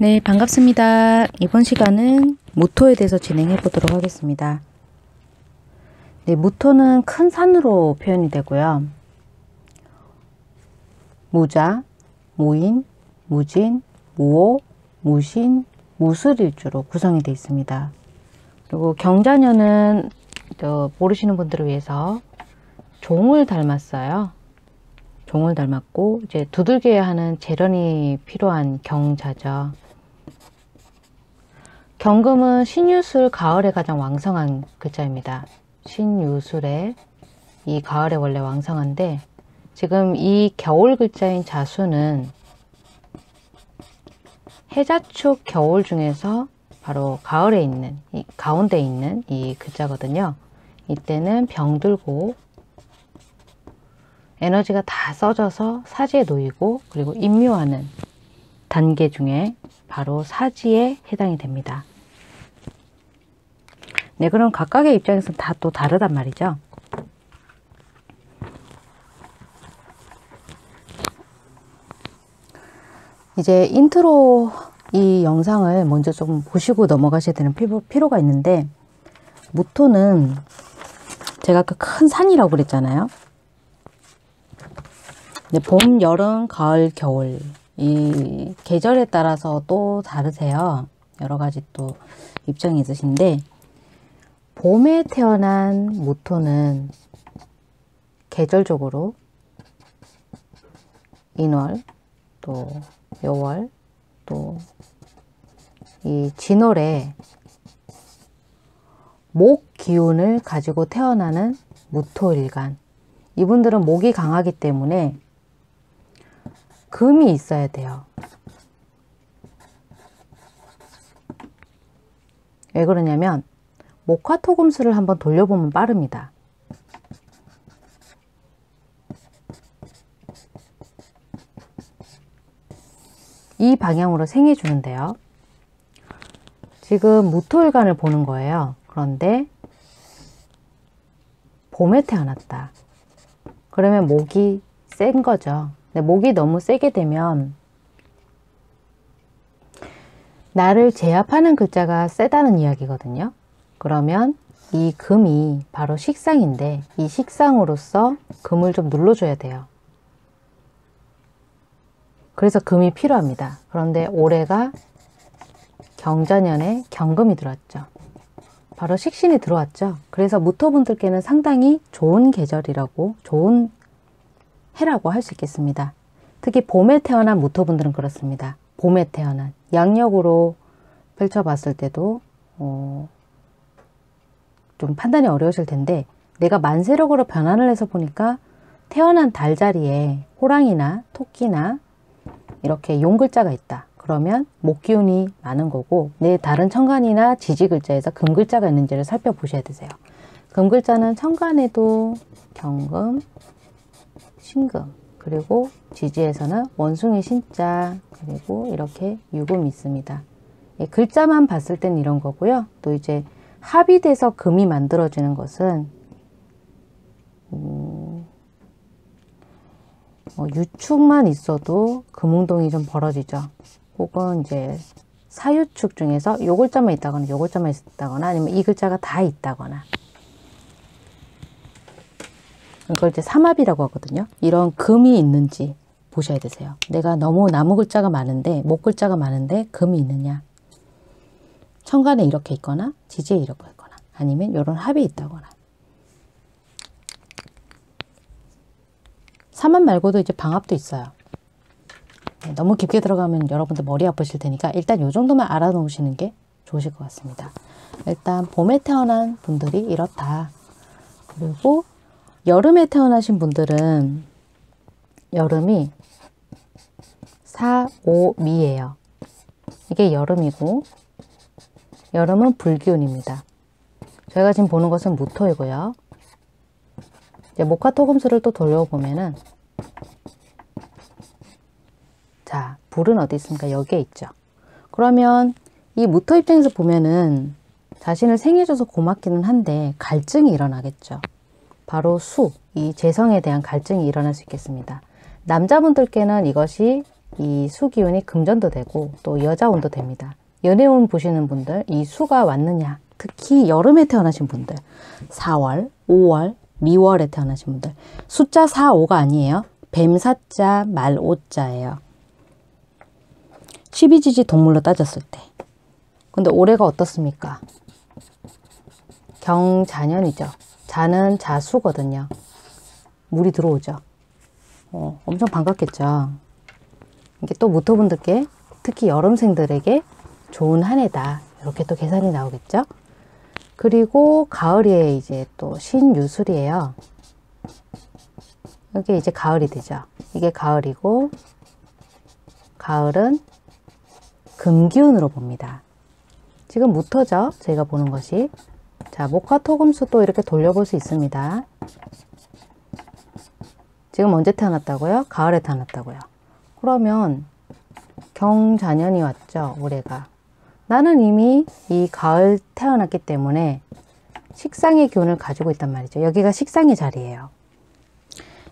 네, 반갑습니다. 이번 시간은 무토에 대해서 진행해 보도록 하겠습니다. 네, 무토는 큰 산으로 표현이 되고요. 무자, 무인, 무진, 무오, 무신, 무술일주로 구성이 되어 있습니다. 그리고 경자년은 모르시는 분들을 위해서 종을 닮았어요. 종을 닮았고 이제 두들겨야 하는 재련이 필요한 경자죠. 경금은 신유술 가을에 가장 왕성한 글자입니다. 신유술에 이 가을에 원래 왕성한데 지금 이 겨울 글자인 자수는 해자축 겨울 중에서 바로 가을에 있는 이 가운데 있는 이 글자거든요. 이때는 병들고 에너지가 다 써져서 사지에 놓이고 그리고 임묘하는 단계 중에 바로 사지에 해당이 됩니다. 네, 그럼 각각의 입장에서 다 또 다르단 말이죠. 이제 인트로 이 영상을 먼저 좀 보시고 넘어가셔야 되는 필요, 가 있는데 무토는 제가 그큰 산이라고 그랬잖아요. 봄, 여름, 가을, 겨울 이 계절에 따라서 또 다르세요. 여러 가지 또 입장이 있으신데 봄에 태어난 모토는 계절적으로 인월 또 여월 또 이 진월에 목 기운을 가지고 태어나는 무토일간 이분들은 목이 강하기 때문에 금이 있어야 돼요. 왜 그러냐면 목화토금수를 한번 돌려보면 빠릅니다. 이 방향으로 생해 주는데요. 지금 무토일간을 보는 거예요. 그런데 봄에 태어났다. 그러면 목이 센 거죠. 목이 너무 세게 되면 나를 제압하는 글자가 세다는 이야기거든요. 그러면 이 금이 바로 식상인데 이 식상으로서 금을 좀 눌러줘야 돼요. 그래서 금이 필요합니다. 그런데 올해가 경자년에 경금이 들어왔죠. 바로 식신이 들어왔죠. 그래서 무토분들께는 상당히 좋은 계절이라고 좋은 해라고 할 수 있겠습니다. 특히 봄에 태어난 무토분들은 그렇습니다. 봄에 태어난 양력으로 펼쳐봤을 때도 어, 좀 판단이 어려우실 텐데 내가 만세력으로 변환을 해서 보니까 태어난 달 자리에 호랑이나 토끼나 이렇게 용 글자가 있다. 그러면 목기운이 많은 거고 내 다른 천간이나 지지 글자에서 금 글자가 있는지를 살펴보셔야 되세요. 금 글자는 천간에도 경금, 신금 그리고 지지에서는 원숭이 신자 그리고 이렇게 유금이 있습니다. 예, 글자만 봤을 땐 이런 거고요. 또 이제 합이 돼서 금이 만들어지는 것은 음, 뭐 유축만 있어도 금운동이 좀 벌어지죠. 혹은 이제 사유축 중에서 요 글자만 있다거나 요 글자만 있다거나 아니면 이 글자가 다 있다거나 이걸 이제 삼합이라고 하거든요. 이런 금이 있는지 보셔야 되세요. 내가 너무 나무 글자가 많은데 목 글자가 많은데 금이 있느냐 천간에 이렇게 있거나 지지에 이렇게 있거나 아니면 이런 합이 있다거나 삼합 말고도 이제 방합도 있어요. 네, 너무 깊게 들어가면 여러분들 머리 아프실 테니까 일단 이 정도만 알아놓으시는 게 좋으실 것 같습니다. 일단 봄에 태어난 분들이 이렇다. 그리고 여름에 태어나신 분들은 여름이 4, 5, 미예요. 이게 여름이고 여름은 불기운입니다. 저희가 지금 보는 것은 무토이고요. 이제 목화토금수를 또 돌려보면은 자, 불은 어디 있습니까? 여기에 있죠. 그러면 이 무토 입장에서 보면은 자신을 생해줘서 고맙기는 한데 갈증이 일어나겠죠. 바로 수, 이 재성에 대한 갈증이 일어날 수 있겠습니다. 남자분들께는 이것이 이 수 기운이 금전도 되고 또 여자운도 됩니다. 연애운 보시는 분들 이 수가 왔느냐 특히 여름에 태어나신 분들 4월, 5월, 미월에 태어나신 분들 숫자 4, 5가 아니에요. 뱀사자, 말오자예요. 12지지 동물로 따졌을 때 근데 올해가 어떻습니까? 경자년이죠. 자는 자수거든요. 물이 들어오죠. 어, 엄청 반갑겠죠. 이게 또 모토분들께 특히 여름생들에게 좋은 한 해다. 이렇게 또 계산이 나오겠죠. 그리고 가을에 이제 또 신유술이에요. 이게 이제 가을이 되죠. 이게 가을이고 가을은 금기운으로 봅니다. 지금 무토죠. 제가 보는 것이. 자, 목화토금수도 이렇게 돌려볼 수 있습니다. 지금 언제 태어났다고요? 가을에 태어났다고요. 그러면 경자년이 왔죠. 올해가. 나는 이미 이 가을 태어났기 때문에 식상의 기운을 가지고 있단 말이죠. 여기가 식상의 자리예요.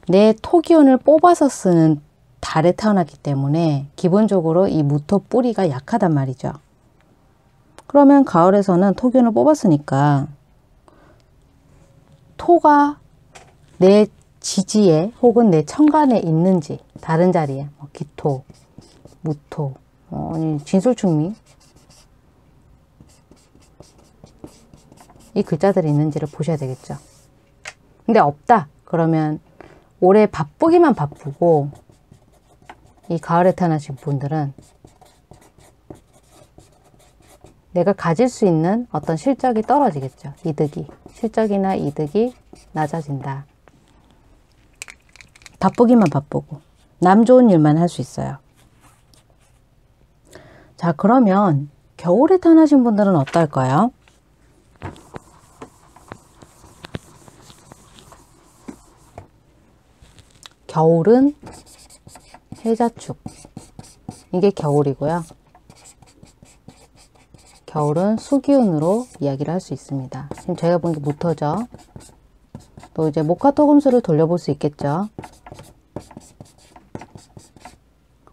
내 토기운을 뽑아서 쓰는 달에 태어났기 때문에 기본적으로 이 무토 뿌리가 약하단 말이죠. 그러면 가을에서는 토기운을 뽑았으니까 토가 내 지지에 혹은 내 천간에 있는지 다른 자리에 뭐 기토, 무토, 어, 아니 진술충미 이 글자들이 있는지를 보셔야 되겠죠. 근데 없다 그러면 올해 바쁘기만 바쁘고 이 가을에 태어나신 분들은 내가 가질 수 있는 어떤 실적이 떨어지겠죠. 이득이. 실적이나 이득이 낮아진다. 바쁘기만 바쁘고 남 좋은 일만 할 수 있어요. 자 그러면 겨울에 태어나신 분들은 어떨까요? 겨울은 해자축 이게 겨울이고요. 겨울은 수기운으로 이야기를 할 수 있습니다. 지금 저희가 본 게 모터죠. 또 이제 목화토금수를 돌려볼 수 있겠죠.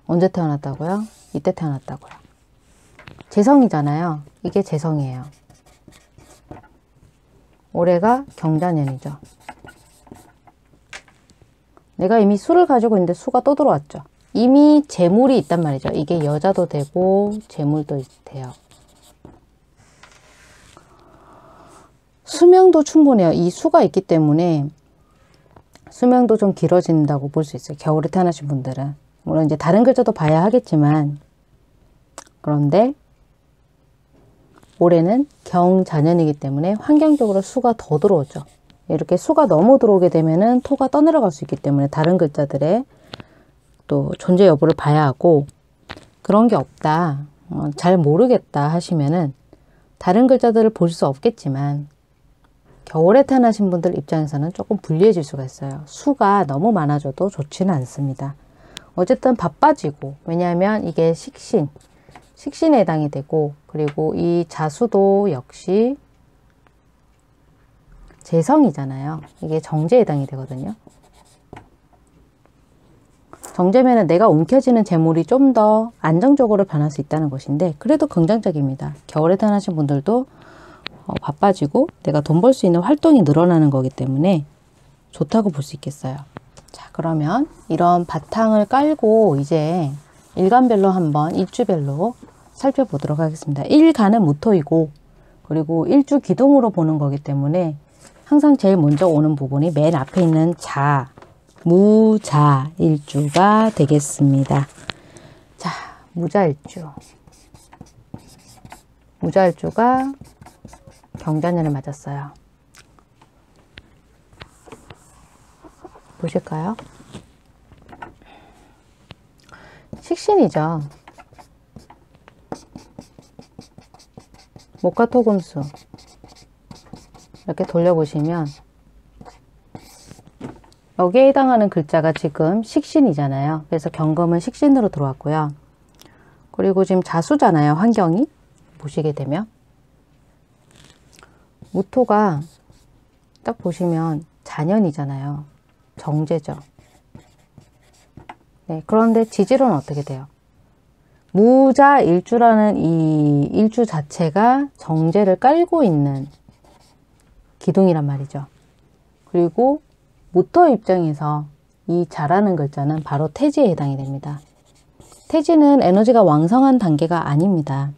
언제 태어났다고요? 이때 태어났다고요. 재성이잖아요. 이게 재성이에요. 올해가 경자년이죠. 내가 이미 수를 가지고 있는데 수가 또 들어왔죠. 이미 재물이 있단 말이죠. 이게 여자도 되고 재물도 돼요. 수명도 충분해요. 이 수가 있기 때문에 수명도 좀 길어진다고 볼 수 있어요. 겨울에 태어나신 분들은. 물론 이제 다른 글자도 봐야 하겠지만 그런데 올해는 경자년이기 때문에 환경적으로 수가 더 들어오죠. 이렇게 수가 너무 들어오게 되면은 토가 떠내려갈 수 있기 때문에 다른 글자들의 또 존재 여부를 봐야 하고 그런 게 없다. 어, 잘 모르겠다 하시면은 다른 글자들을 볼 수 없겠지만 겨울에 태어나신 분들 입장에서는 조금 불리해질 수가 있어요. 수가 너무 많아져도 좋지는 않습니다. 어쨌든 바빠지고 왜냐하면 이게 식신, 식신에 해당이 되고 그리고 이 자수도 역시 재성이잖아요. 이게 정제에 해당이 되거든요. 정제면은 내가 움켜쥐는 재물이 좀 더 안정적으로 변할 수 있다는 것인데 그래도 긍정적입니다. 겨울에 태어나신 분들도 어, 바빠지고 내가 돈 벌 수 있는 활동이 늘어나는 거기 때문에 좋다고 볼 수 있겠어요. 자 그러면 이런 바탕을 깔고 이제 일간별로 한번 일주별로 살펴보도록 하겠습니다. 일간은 무토이고 그리고 일주 기둥으로 보는 거기 때문에 항상 제일 먼저 오는 부분이 맨 앞에 있는 자, 무자 일주가 되겠습니다. 자, 무자 일주. 무자 일주가 경자년을 맞았어요. 보실까요? 식신이죠. 목화 토금수 이렇게 돌려보시면 여기에 해당하는 글자가 지금 식신이잖아요. 그래서 경금은 식신으로 들어왔고요. 그리고 지금 자수잖아요. 환경이 보시게 되면 무토가 딱 보시면 자년이잖아요. 정제죠. 네, 그런데 지지로는 어떻게 돼요? 무자 일주라는 이 일주 자체가 정제를 깔고 있는 기둥이란 말이죠. 그리고 모터 입장에서 이 자라는 글자는 바로 태지에 해당이 됩니다. 태지는 에너지가 왕성한 단계가 아닙니다.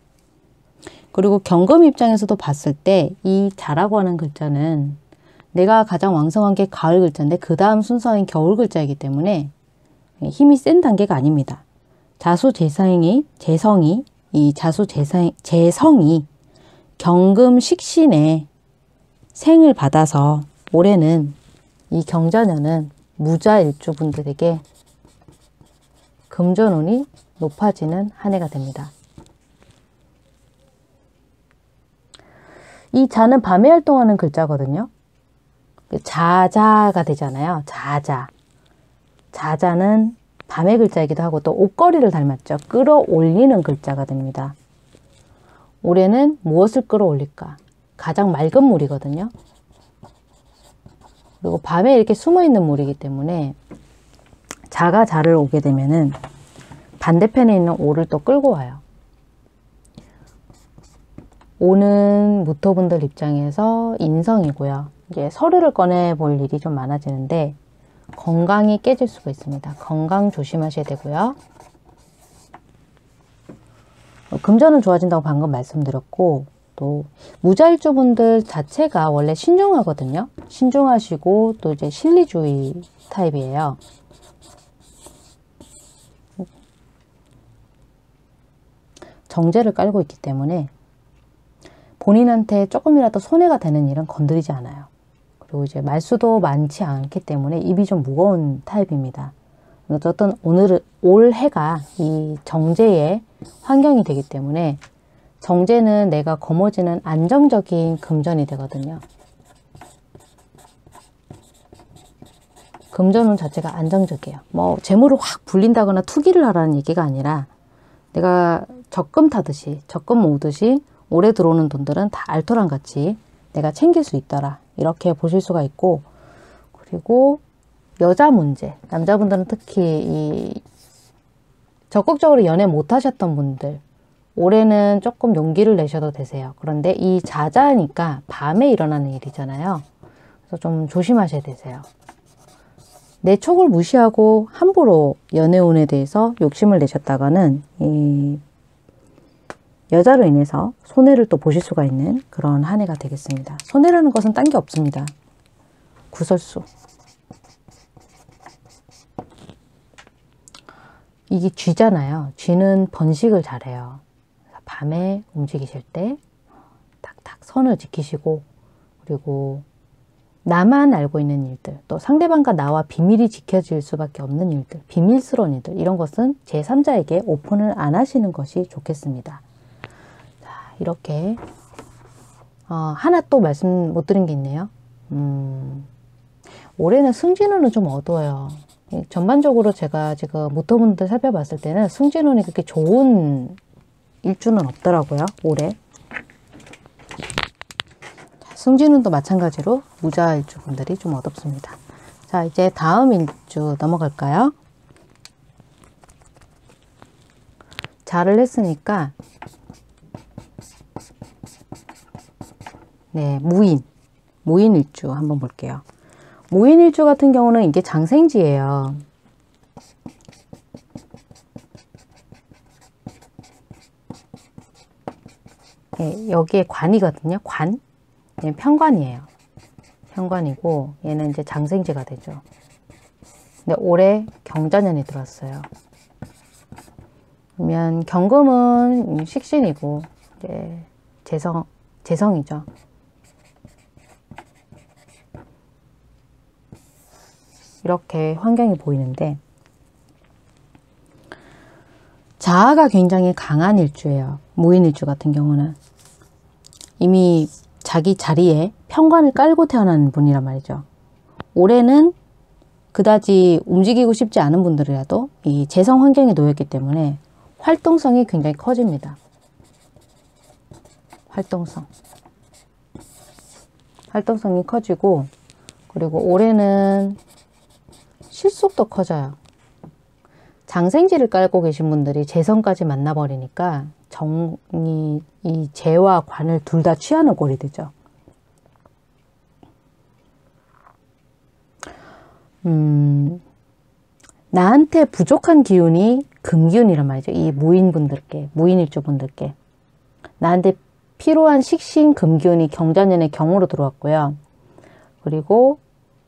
그리고 경금 입장에서도 봤을 때 이 자라고 하는 글자는 내가 가장 왕성한 게 가을 글자인데 그 다음 순서인 겨울 글자이기 때문에 힘이 센 단계가 아닙니다. 자수 재성이 재성이 이 자수 재성, 재성이 경금 식신에 생을 받아서 올해는 이 경자년은 무자 일주 분들에게 금전운이 높아지는 한 해가 됩니다. 이 자는 밤에 활동하는 글자거든요. 그 자자가 되잖아요. 자자. 자자는 밤의 글자이기도 하고 또 옷걸이를 닮았죠. 끌어올리는 글자가 됩니다. 올해는 무엇을 끌어올릴까? 가장 맑은 물이거든요. 그리고 밤에 이렇게 숨어 있는 물이기 때문에 자가 자를 오게 되면은 반대편에 있는 오를 또 끌고 와요. 오는 무토분들 입장에서 인성이고요. 이제 서류를 꺼내 볼 일이 좀 많아지는데 건강이 깨질 수가 있습니다. 건강 조심하셔야 되고요. 어, 금전은 좋아진다고 방금 말씀드렸고 또 무자일주 분들 자체가 원래 신중하거든요. 신중하시고 또 이제 실리주의 타입이에요. 정제를 깔고 있기 때문에 본인한테 조금이라도 손해가 되는 일은 건드리지 않아요. 그리고 이제 말수도 많지 않기 때문에 입이 좀 무거운 타입입니다. 어쨌든 오늘은 올해가 이 정제의 환경이 되기 때문에 정제는 내가 거머쥐는 안정적인 금전이 되거든요. 금전운 자체가 안정적이에요. 뭐 재물을 확 불린다거나 투기를 하라는 얘기가 아니라 내가 적금 타듯이 적금 모으듯이 올해 들어오는 돈들은 다 알토란 같이 내가 챙길 수 있더라. 이렇게 보실 수가 있고 그리고 여자 문제 남자분들은 특히 이 적극적으로 연애 못 하셨던 분들 올해는 조금 용기를 내셔도 되세요. 그런데 이 자자니까 밤에 일어나는 일이잖아요. 그래서 좀 조심하셔야 되세요. 내 촉을 무시하고 함부로 연애운에 대해서 욕심을 내셨다가는 이 여자로 인해서 손해를 또 보실 수가 있는 그런 한 해가 되겠습니다. 손해라는 것은 딴 게 없습니다. 구설수. 이게 쥐잖아요. 쥐는 번식을 잘해요. 밤에 움직이실 때 탁탁 선을 지키시고 그리고 나만 알고 있는 일들 또 상대방과 나와 비밀이 지켜질 수밖에 없는 일들 비밀스러운 일들 이런 것은 제3자에게 오픈을 안 하시는 것이 좋겠습니다. 이렇게 어, 하나 또 말씀 못 드린 게 있네요. 음, 올해는 승진운은 좀 어두워요. 전반적으로 제가 지금 모터분들 살펴봤을 때는 승진운이 그렇게 좋은 일주는 없더라고요. 올해. 승진운도 마찬가지로 무자 일주 분들이 좀 어둡습니다. 자 이제 다음 일주 넘어갈까요? 자를 했으니까 네, 무인. 무인일주 한번 볼게요. 무인일주 같은 경우는 이게 장생지예요. 네, 여기에 관이거든요. 관. 얘 편관이에요. 편관이고 얘는 이제 장생지가 되죠. 근데 올해 경자년이 들었어요. 그러면 경금은 식신이고 이제 재성 재성이죠. 이렇게 환경이 보이는데 자아가 굉장히 강한 일주예요. 무인일주 같은 경우는 이미 자기 자리에 평관을 깔고 태어난 분이란 말이죠. 올해는 그다지 움직이고 싶지 않은 분들이라도 이 재성 환경에 놓였기 때문에 활동성이 굉장히 커집니다. 활동성. 활동성이 커지고 그리고 올해는 실속도 커져요. 장생지를 깔고 계신 분들이 재성까지 만나버리니까 정이 이 재와 관을 둘 다 취하는 꼴이 되죠. 음, 나한테 부족한 기운이 금기운이란 말이죠. 이 무인분들께, 무인일주분들께. 나한테 필요한 식신 금기운이 경자년의 경으로 들어왔고요. 그리고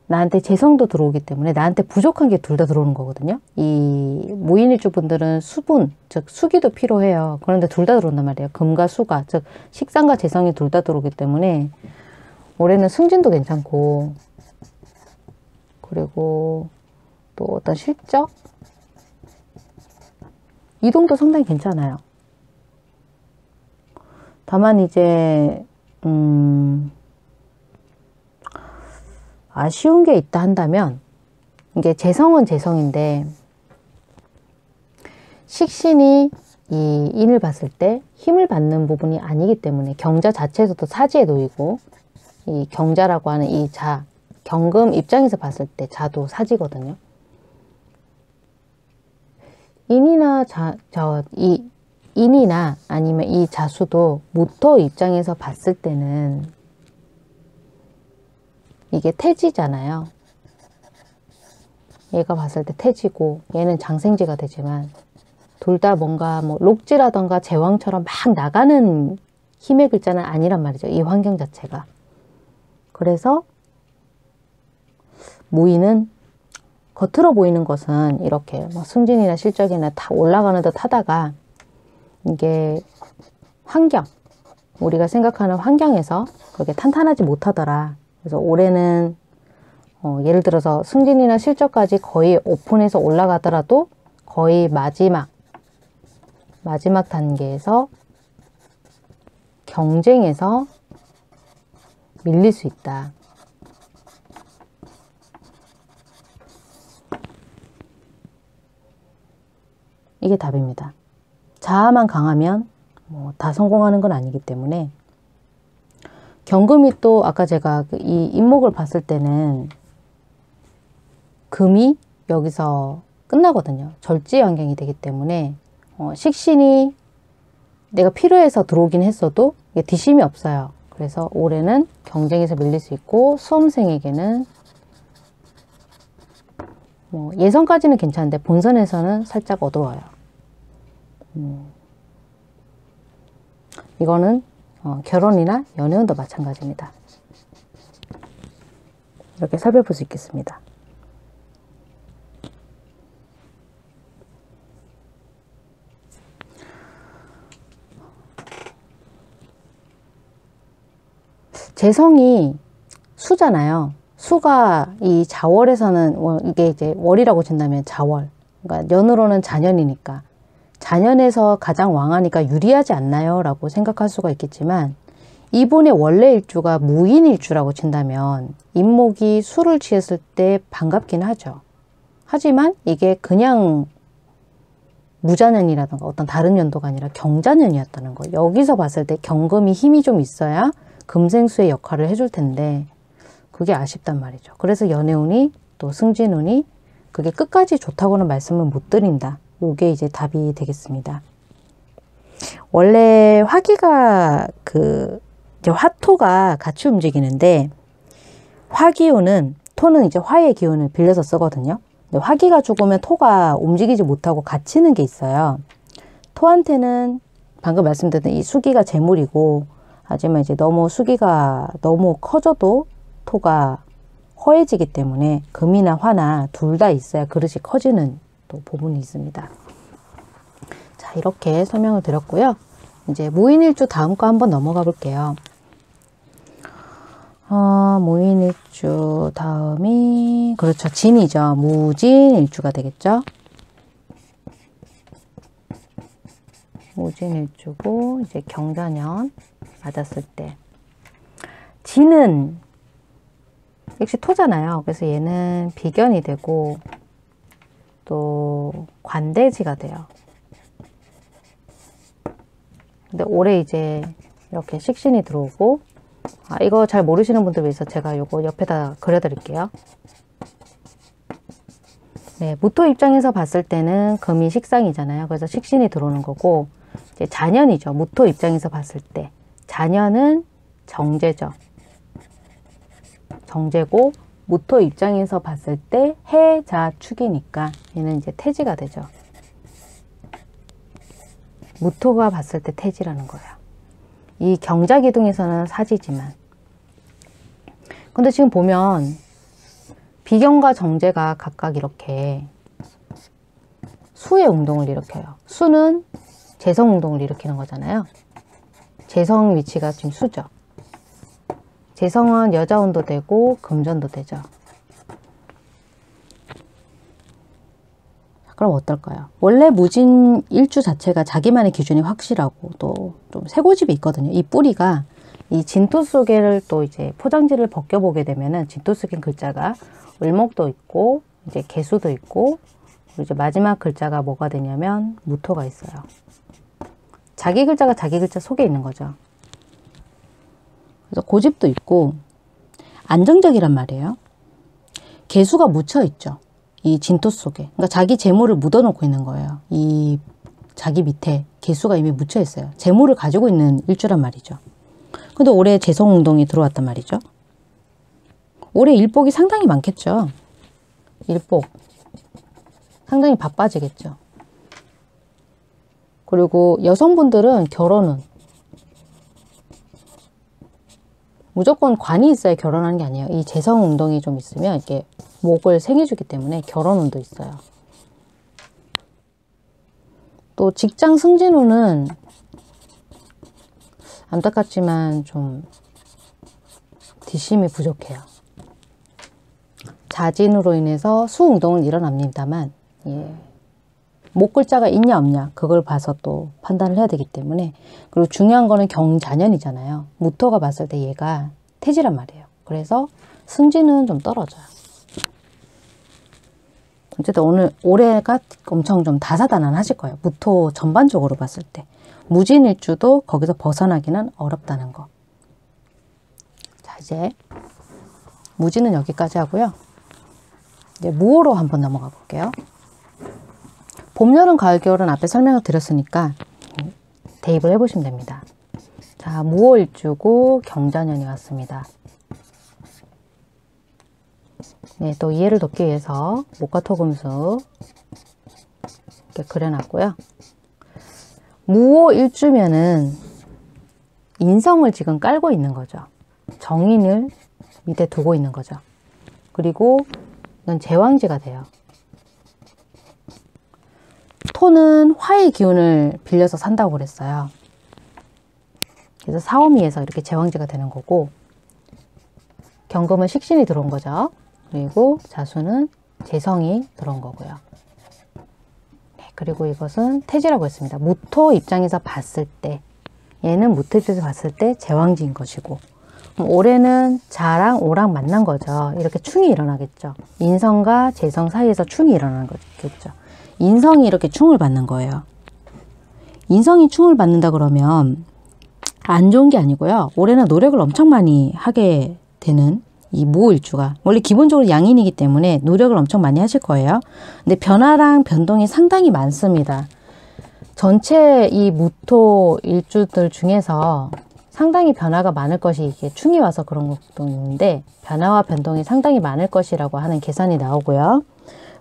나한테 재성도 들어오기 때문에 나한테 부족한 게 둘 다 들어오는 거거든요. 이 무인일주 분들은 수분, 즉 수기도 필요해요. 그런데 둘 다 들어온단 말이에요. 금과 수가, 즉 식상과 재성이 둘 다 들어오기 때문에 올해는 승진도 괜찮고 그리고 또 어떤 실적 이동도 상당히 괜찮아요. 다만 이제 음 아쉬운 게 있다 한다면 이게 재성은 재성인데 식신이 이 인을 봤을 때 힘을 받는 부분이 아니기 때문에 경자 자체에서도 사지에 놓이고 이 경자라고 하는 이 자, 경금 입장에서 봤을 때 자도 사지거든요. 인이나 자, 저, 이 인이나 아니면 이 자수도 모터 입장에서 봤을 때는 이게 태지잖아요. 얘가 봤을 때 태지고 얘는 장생지가 되지만 둘 다 뭔가 뭐 록지라던가 제왕처럼 막 나가는 힘의 글자는 아니란 말이죠. 이 환경 자체가. 그래서 무인은 겉으로 보이는 것은 이렇게 뭐 승진이나 실적이나 다 올라가는 듯 하다가 이게 환경, 우리가 생각하는 환경에서 그게 탄탄하지 못하더라. 그래서 올해는 어, 예를 들어서 승진이나 실적까지 거의 오픈해서 올라가더라도 거의 마지막 마지막 단계에서 경쟁에서 밀릴 수 있다. 이게 답입니다. 자아만 강하면 뭐 다 성공하는 건 아니기 때문에 경금이 또 아까 제가 그이 인목을 봤을 때는 금이 여기서 끝나거든요. 절지 환경이 되기 때문에 어, 식신이 내가 필요해서 들어오긴 했어도 뒷심이 없어요. 그래서 올해는 경쟁에서 밀릴 수 있고 수험생에게는 뭐 예선까지는 괜찮은데 본선에서는 살짝 어두워요. 음. 이거는 어, 결혼이나 연애운도 마찬가지입니다. 이렇게 살펴볼 수 있겠습니다. 재성이 수잖아요. 수가 이 자월에서는 이게 이제 월이라고 친다면 자월. 그러니까 년으로는 자년이니까 자년에서 가장 왕하니까 유리하지 않나요? 라고 생각할 수가 있겠지만 이분의 원래 일주가 무인 일주라고 친다면 인목이 술을 취했을 때 반갑긴 하죠. 하지만 이게 그냥 무자년이라든가 어떤 다른 연도가 아니라 경자년이었다는 거. 여기서 봤을 때 경금이 힘이 좀 있어야 금생수의 역할을 해줄 텐데 그게 아쉽단 말이죠. 그래서 연애운이 또 승진운이 그게 끝까지 좋다고는 말씀을 못 드린다. 요게 이제 답이 되겠습니다. 원래 화기가 그 이제 화토가 같이 움직이는데 화기운은 토는 이제 화의 기운을 빌려서 쓰거든요. 화기가 죽으면 토가 움직이지 못하고 갇히는 게 있어요. 토한테는 방금 말씀드린 이 수기가 재물이고 하지만 이제 너무 수기가 너무 커져도 토가 허해지기 때문에 금이나 화나 둘 다 있어야 그릇이 커지는 또 부분이 있습니다. 자, 이렇게 설명을 드렸고요. 이제 무인일주 다음 거 한번 넘어가 볼게요. 어, 무인일주 다음이 그렇죠. 진이죠. 무진일주가 되겠죠. 무진일주고 이제 경자년 맞았을 때 진은 역시 토잖아요. 그래서 얘는 비견이 되고 또 관대지가 돼요. 근데 올해 이제 이렇게 식신이 들어오고 아, 이거 잘 모르시는 분들 위해서 제가 이거 옆에다 그려드릴게요. 네, 무토 입장에서 봤을 때는 금이 식상이잖아요. 그래서 식신이 들어오는 거고 이제 자년이죠. 무토 입장에서 봤을 때 자년은 정제죠. 정제고 무토 입장에서 봤을 때 해자축이니까 얘는 이제 태지가 되죠. 무토가 봤을 때 태지라는 거예요. 이 경자기둥에서는 사지지만 근데 지금 보면 비경과 정제가 각각 이렇게 수의 운동을 일으켜요. 수는 재성 운동을 일으키는 거잖아요. 재성 위치가 지금 수죠. 재성은 여자운도 되고 금전도 되죠. 그럼 어떨까요? 원래 무진 일주 자체가 자기만의 기준이 확실하고 또좀 새고집이 있거든요. 이 뿌리가 이 진토 속에를 또 이제 포장지를 벗겨보게 되면은 진토 속엔 글자가 을목도 있고 이제 개수도 있고 이제 마지막 글자가 뭐가 되냐면 무토가 있어요. 자기 글자가 자기 글자 속에 있는 거죠. 그래서 고집도 있고 안정적이란 말이에요. 개수가 묻혀 있죠. 이 진토 속에. 그러니까 자기 재물을 묻어놓고 있는 거예요. 이 자기 밑에 개수가 이미 묻혀 있어요. 재물을 가지고 있는 일주란 말이죠. 근데 올해 재성운동이 들어왔단 말이죠. 올해 일복이 상당히 많겠죠. 일복. 상당히 바빠지겠죠. 그리고 여성분들은 결혼은 무조건 관이 있어야 결혼하는 게 아니에요. 이 재성 운동이 좀 있으면 이렇게 목을 생해주기 때문에 결혼 운도 있어요. 또 직장 승진운은 안타깝지만 좀 뒷심이 부족해요. 자진으로 인해서 수운동은 일어납니다만 예. 목 글자가 있냐 없냐 그걸 봐서 또 판단을 해야 되기 때문에 그리고 중요한 거는 경자년이잖아요. 무토가 봤을 때 얘가 태지란 말이에요. 그래서 승진은 좀 떨어져요. 어쨌든 오늘 올해가 엄청 좀 다사다난하실 거예요. 무토 전반적으로 봤을 때. 무진일주도 거기서 벗어나기는 어렵다는 거. 자 이제 무진은 여기까지 하고요. 이제 무호로 한번 넘어가 볼게요. 봄, 여름, 가을, 겨울은 앞에 설명을 드렸으니까 대입을 해보시면 됩니다. 자, 무호일주고 경자년이 왔습니다. 네, 또 이해를 돕기 위해서 목과 토금수 이렇게 그려놨고요. 무호 일주면은 인성을 지금 깔고 있는 거죠. 정인을 밑에 두고 있는 거죠. 그리고 이건 제왕지가 돼요. 토는 화의 기운을 빌려서 산다고 그랬어요. 그래서 사오미에서 이렇게 제왕지가 되는 거고 경금은 식신이 들어온 거죠. 그리고 자수는 재성이 들어온 거고요. 네, 그리고 이것은 태지라고 했습니다. 무토 입장에서 봤을 때 얘는 무토 입장에서 봤을 때 제왕지인 것이고 올해는 자랑 오랑 만난 거죠. 이렇게 충이 일어나겠죠. 인성과 재성 사이에서 충이 일어나는 거겠죠. 인성이 이렇게 충을 받는 거예요. 인성이 충을 받는다 그러면 안 좋은 게 아니고요. 올해는 노력을 엄청 많이 하게 되는 이 무일주가 원래 기본적으로 양인이기 때문에 노력을 엄청 많이 하실 거예요. 근데 변화랑 변동이 상당히 많습니다. 전체 이 무토 일주들 중에서 상당히 변화가 많을 것이 이게 충이 와서 그런 것도 있는데 변화와 변동이 상당히 많을 것이라고 하는 계산이 나오고요.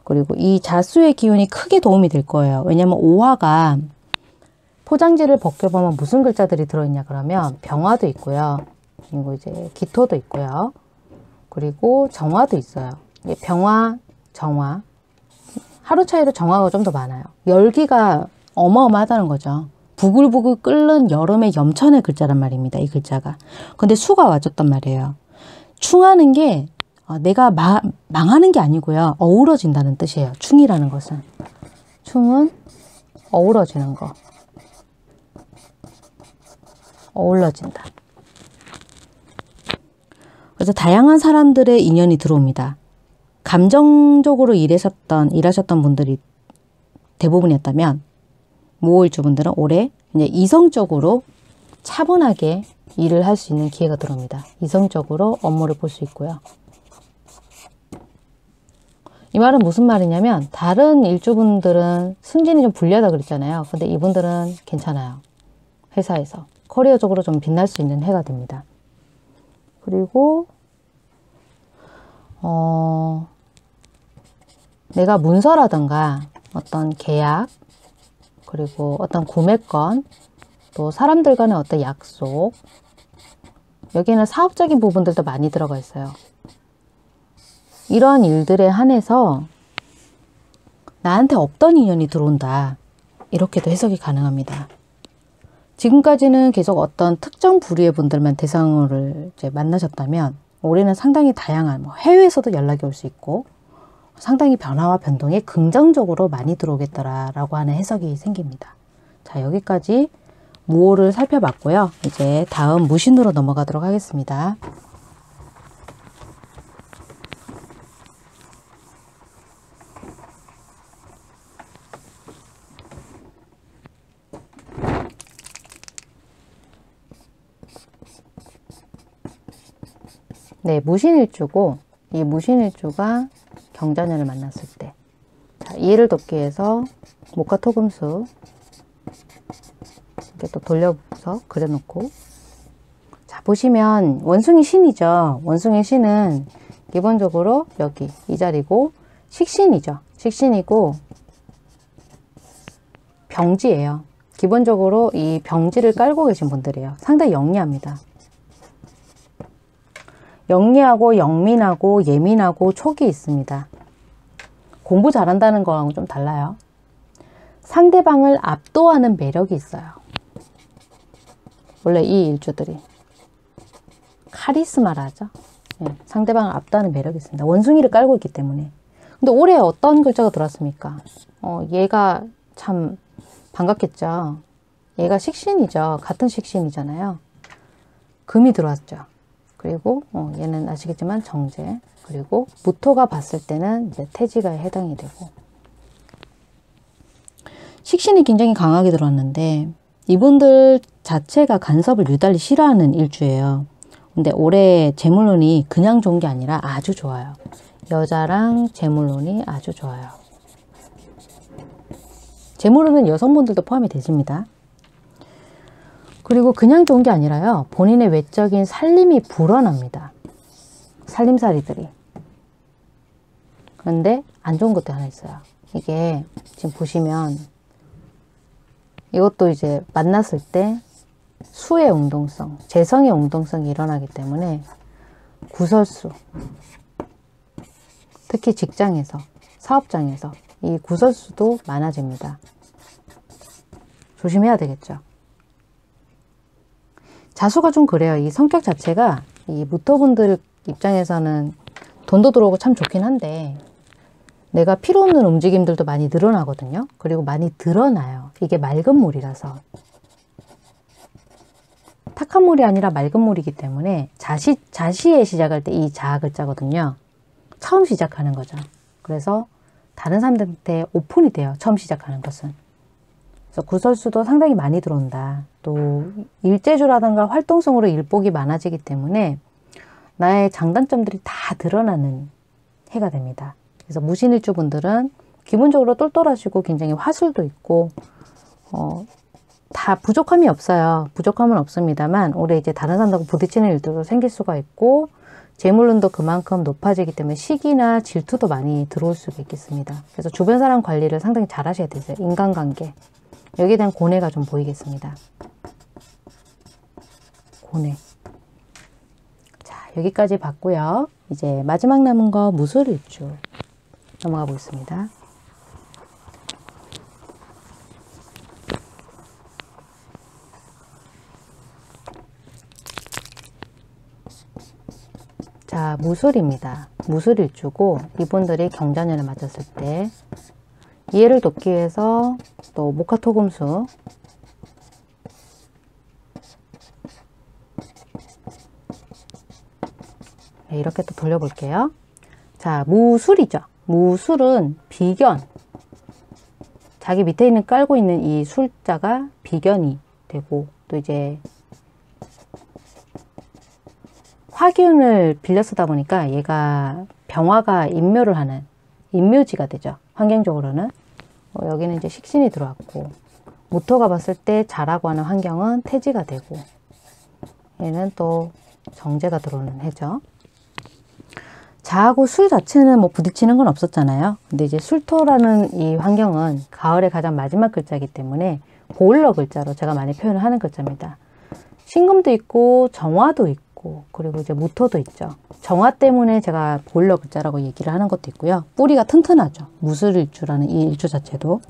그리고 이 자수의 기운이 크게 도움이 될 거예요. 왜냐하면 오화가 포장지를 벗겨보면 무슨 글자들이 들어있냐 그러면 병화도 있고요. 그리고 이제 기토도 있고요. 그리고 정화도 있어요. 병화, 정화. 하루 차이로 정화가 좀 더 많아요. 열기가 어마어마하다는 거죠. 부글부글 끓는 여름의 염천의 글자란 말입니다. 이 글자가. 근데 수가 와줬단 말이에요. 충하는 게 어, 내가 마, 망하는 게 아니고요. 어우러진다는 뜻이에요. 충이라는 것은. 충은 어우러지는 거. 어울러진다. 그래서 다양한 사람들의 인연이 들어옵니다. 감정적으로 일하셨던, 일하셨던 분들이 대부분이었다면, 모일주분들은 올해 이제 이성적으로 차분하게 일을 할 수 있는 기회가 들어옵니다. 이성적으로 업무를 볼 수 있고요. 이 말은 무슨 말이냐면 다른 일주분들은 승진이 좀 불리하다 그랬잖아요. 근데 이분들은 괜찮아요. 회사에서 커리어적으로 좀 빛날 수 있는 해가 됩니다. 그리고 어, 내가 문서라든가 어떤 계약 그리고 어떤 구매권 또 사람들 간의 어떤 약속 여기에는 사업적인 부분들도 많이 들어가 있어요. 이러한 일들에 한해서 나한테 없던 인연이 들어온다. 이렇게도 해석이 가능합니다. 지금까지는 계속 어떤 특정 부류의 분들만 대상을 이제 만나셨다면 올해는 상당히 다양한 뭐 해외에서도 연락이 올 수 있고 상당히 변화와 변동에 긍정적으로 많이 들어오겠더라라고 하는 해석이 생깁니다. 자 여기까지 무호를 살펴봤고요. 이제 다음 무신으로 넘어가도록 하겠습니다. 네, 무신일주고 이 무신일주가 경자년을 만났을 때 자, 이해를 돕기 위해서 목화 토금수 이렇게 또 돌려서 그려놓고 자 보시면 원숭이 신이죠. 원숭이 신은 기본적으로 여기 이 자리고 식신이죠. 식신이고 병지예요. 기본적으로 이 병지를 깔고 계신 분들이에요. 상당히 영리합니다. 영리하고 영민하고 예민하고 촉이 있습니다. 공부 잘한다는 거랑은 좀 달라요. 상대방을 압도하는 매력이 있어요. 원래 이 일주들이 카리스마라 하죠. 네, 상대방을 압도하는 매력이 있습니다. 원숭이를 깔고 있기 때문에. 근데 올해 어떤 글자가 들어왔습니까? 어, 얘가 참 반갑겠죠. 얘가 식신이죠. 같은 식신이잖아요. 금이 들어왔죠. 그리고 어, 얘는 아시겠지만 정제 그리고 무토가 봤을 때는 이제 태지가에 해당이 되고 식신이 굉장히 강하게 들어왔는데 이분들 자체가 간섭을 유달리 싫어하는 일주예요. 근데 올해 재물론이 그냥 좋은 게 아니라 아주 좋아요. 여자랑 재물론이 아주 좋아요. 재물론은 여성분들도 포함이 되십니다. 그리고 그냥 좋은 게 아니라요. 본인의 외적인 살림이 불어납니다. 살림살이들이. 그런데 안 좋은 것도 하나 있어요. 이게 지금 보시면 이것도 이제 만났을 때 수의 운동성, 재성의 운동성이 일어나기 때문에 구설수, 특히 직장에서, 사업장에서 이 구설수도 많아집니다. 조심해야 되겠죠. 자수가 좀 그래요. 이 성격 자체가 이 무토분들 입장에서는 돈도 들어오고 참 좋긴 한데 내가 필요 없는 움직임들도 많이 늘어나거든요. 그리고 많이 드러나요. 이게 맑은 물이라서. 탁한 물이 아니라 맑은 물이기 때문에 자시, 자시에 시작할 때 이 자 글자거든요. 처음 시작하는 거죠. 그래서 다른 사람들한테 오픈이 돼요. 처음 시작하는 것은. 그래서 구설수도 상당히 많이 들어온다. 또 일제주라든가 활동성으로 일복이 많아지기 때문에 나의 장단점들이 다 드러나는 해가 됩니다. 그래서 무신일주 분들은 기본적으로 똘똘하시고 굉장히 화술도 있고 어, 다 부족함이 없어요. 부족함은 없습니다만 올해 이제 다른 사람하고 부딪히는 일들도 생길 수가 있고 재물운도 그만큼 높아지기 때문에 시기나 질투도 많이 들어올 수가 있겠습니다. 그래서 주변 사람 관리를 상당히 잘 하셔야 되세요. 인간관계. 여기에 대한 고뇌가 좀 보이겠습니다. 고뇌. 자, 여기까지 봤고요. 이제 마지막 남은 거 무술일주. 넘어가 보겠습니다. 자, 무술입니다. 무술일주고 이분들이 경자년을 맞았을 때 이해를 돕기 위해서 또 모카토금수 네, 이렇게 또 돌려볼게요. 자, 무술이죠. 무술은 비견. 자기 밑에 있는 깔고 있는 이 술자가 비견이 되고 또 이제 화기운을 빌려 쓰다 보니까 얘가 병화가 인묘를 하는 임묘지가 되죠. 환경적으로는. 어, 여기는 이제 식신이 들어왔고 무토가 봤을 때 자라고 하는 환경은 태지가 되고 얘는 또 정제가 들어오는 해죠. 자하고 술 자체는 뭐 부딪히는 건 없었잖아요. 근데 이제 술토라는 이 환경은 가을의 가장 마지막 글자이기 때문에 보일러 글자로 제가 많이 표현을 하는 글자입니다. 신금도 있고 정화도 있고 그리고 이제 무토도 있죠. 정화 때문에 제가 보일러 글자라고 얘기를 하는 것도 있고요. 뿌리가 튼튼하죠. 무술일주라는 이 일주 자체도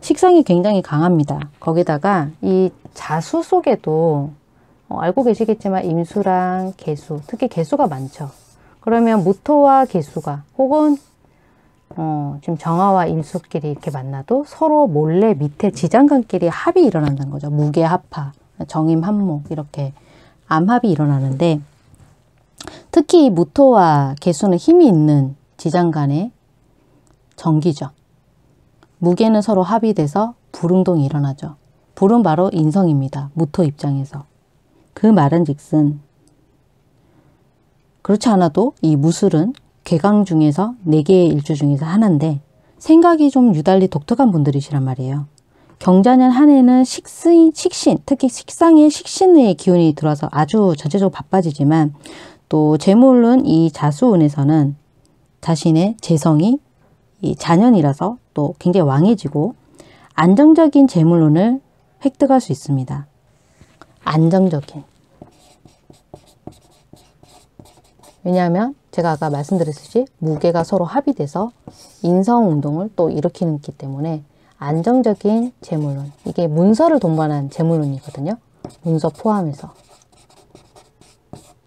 식성이 굉장히 강합니다. 거기다가 이 자수 속에도 어, 알고 계시겠지만 임수랑 개수, 특히 개수가 많죠. 그러면 무토와 개수가 혹은 어, 지금 정화와 임수끼리 이렇게 만나도 서로 몰래 밑에 지장간끼리 합이 일어난다는 거죠. 무게 합파, 정임 합목 이렇게 암합이 일어나는데 특히 무토와 개수는 힘이 있는 지장 간의 전기죠. 무게는 서로 합의돼서 불응동이 일어나죠. 불은 바로 인성입니다. 무토 입장에서. 그 말은 즉슨 그렇지 않아도 이 무술은 개강 중에서 네 개의 일주 중에서 하나인데 생각이 좀 유달리 독특한 분들이시란 말이에요. 경자년 한 해는 식신, 식신, 특히 식상의 식신의 기운이 들어와서 아주 전체적으로 바빠지지만 또 재물은 이 자수운에서는 자신의 재성이 이 자년이라서 또 굉장히 왕해지고 안정적인 재물운을 획득할 수 있습니다. 안정적인. 왜냐하면 제가 아까 말씀드렸듯이 무게가 서로 합의돼서 인성운동을 또 일으키기 때문에 안정적인 재물운. 이게 문서를 동반한 재물운이거든요. 문서 포함해서.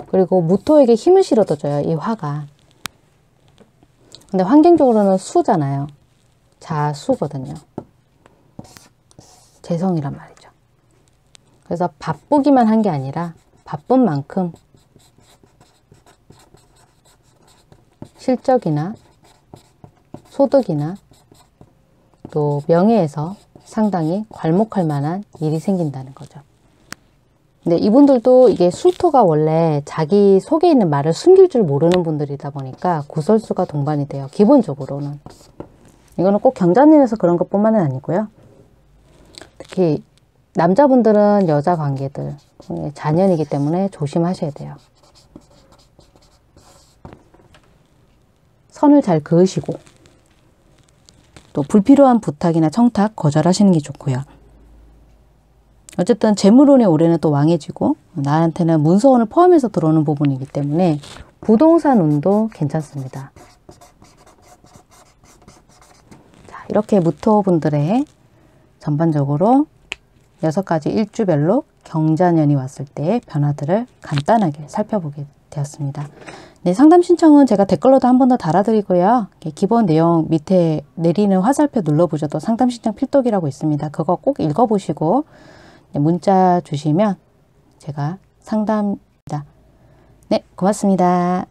그리고 무토에게 힘을 실어줘요. 이 화가. 근데 환경적으로는 수잖아요. 자수거든요. 재성이란 말이죠. 그래서 바쁘기만 한 게 아니라 바쁜 만큼 실적이나 소득이나 또 명예에서 상당히 괄목할 만한 일이 생긴다는 거죠. 근데 이분들도 이게 술토가 원래 자기 속에 있는 말을 숨길 줄 모르는 분들이다 보니까 구설수가 동반이 돼요. 기본적으로는. 이거는 꼭 경자년에서 그런 것뿐만은 아니고요. 특히 남자분들은 여자 관계들, 자년이기 때문에 조심하셔야 돼요. 선을 잘 그으시고 또 불필요한 부탁이나 청탁 거절하시는 게 좋고요. 어쨌든 재물운의 올해는 또 왕해지고 나한테는 문서원을 포함해서 들어오는 부분이기 때문에 부동산 운도 괜찮습니다. 자, 이렇게 무토분들의 전반적으로 여섯 가지 일주별로 경자년이 왔을 때의 변화들을 간단하게 살펴보게 되었습니다. 네, 상담 신청은 제가 댓글로도 한 번 더 달아드리고요. 기본 내용 밑에 내리는 화살표 눌러보셔도 상담 신청 필독이라고 있습니다. 그거 꼭 읽어보시고 문자 주시면 제가 상담 네, 고맙습니다.